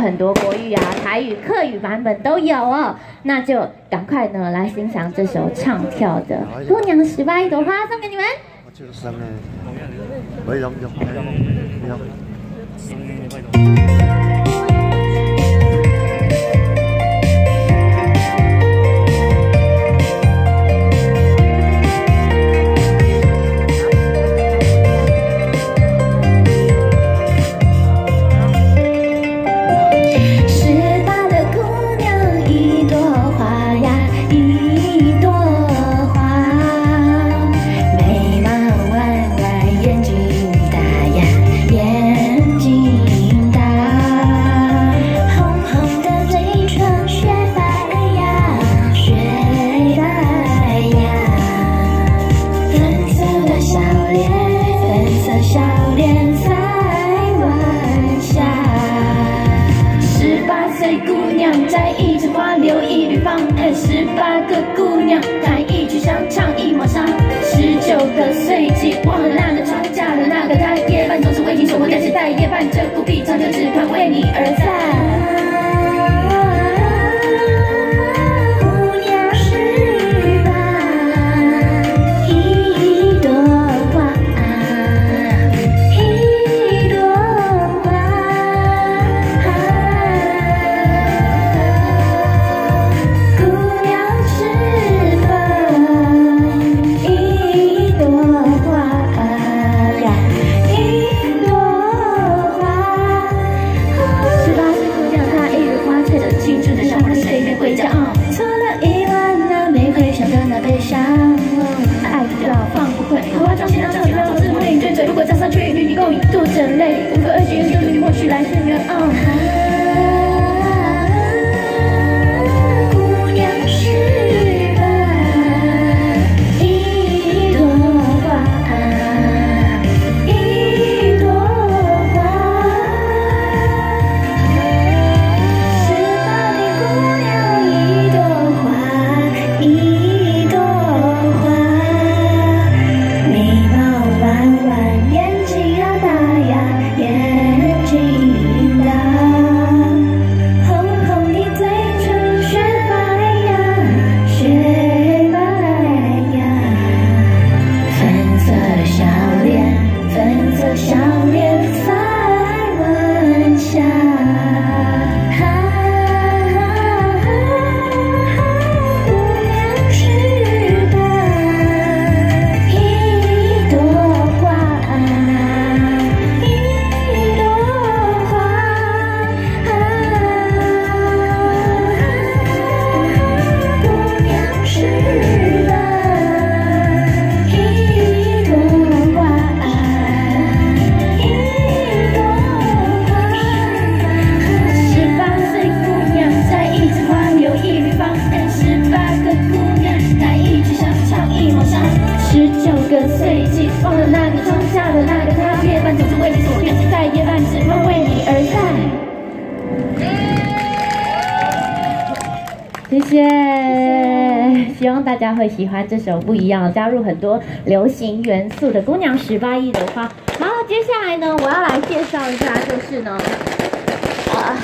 很多国语啊、台语、客语版本都有哦，那就赶快呢来欣赏这首唱跳的《姑娘十八一朵花》，送给你们。摘十八个姑娘，弹一曲香，唱一抹纱。十九个岁季，忘了那个船，嫁了那个他。夜半总是为情守候，但是在夜半这孤来谢谢，希望大家会喜欢这首不一样，加入很多流行元素的《姑娘十八亿的花》。好，接下来呢，我要来介绍一下，就是呢。啊